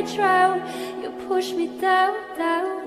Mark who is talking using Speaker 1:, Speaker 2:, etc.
Speaker 1: I drown You push me down, down.